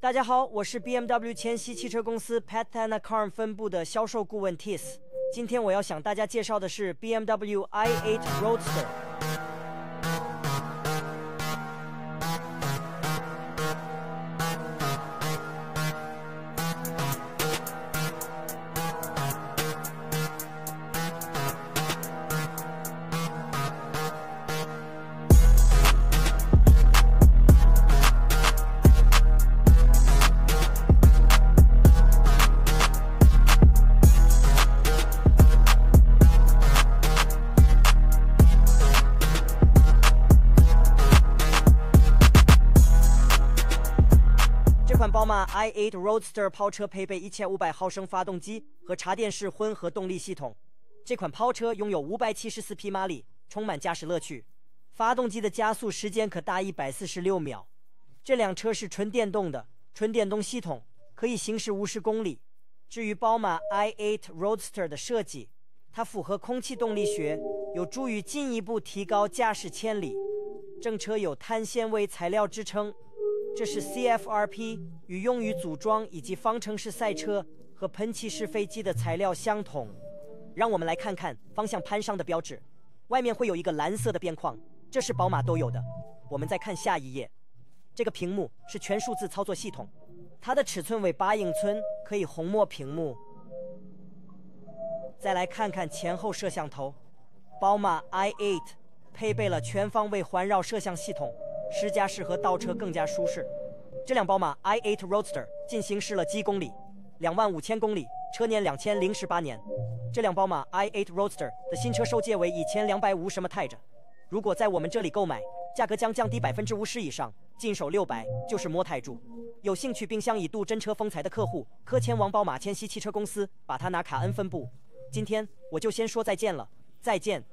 大家好，我是 BMW 千禧汽车公司 Patana Car 分部的销售顾问 Tis。今天我要向大家介绍的是 BMW i8 Roadster。宝马 i8 Roadster 抛车配备1500毫升发动机和插电式混合动力系统。这款抛车拥有574匹马力，充满驾驶乐趣。发动机的加速时间可达146秒。这辆车是纯电动的，纯电动系统可以行驶50公里。至于宝马 i8 Roadster 的设计，它符合空气动力学，有助于进一步提高驾驶潜力。整车有碳纤维材料支撑。这是 CFRP 与用于组装以及方程式赛车和喷气式飞机的材料相同。让我们来看看方向盘上的标志，外面会有一个蓝色的边框，这是宝马都有的。我们再看下一页，这个屏幕是全数字操作系统，它的尺寸为八英寸，可以红墨屏幕。再来看看前后摄像头，宝马 i8 配备了全方位环绕摄像系统。施加适合倒车更加舒适。这辆宝马 i8 Roadster 进行试了几公里，两万五千公里，车年两千零十八年。这辆宝马 i8 Roadster 的新车售价为一千两百五十么泰着。如果在我们这里购买，价格将降低百分之五十以上，净手六百就是摸泰铢。有兴趣并想以度真车风采的客户，可前往宝马千禧汽车公司，把它拿卡恩分部。今天我就先说再见了，再见。